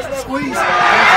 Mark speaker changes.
Speaker 1: Squeeze.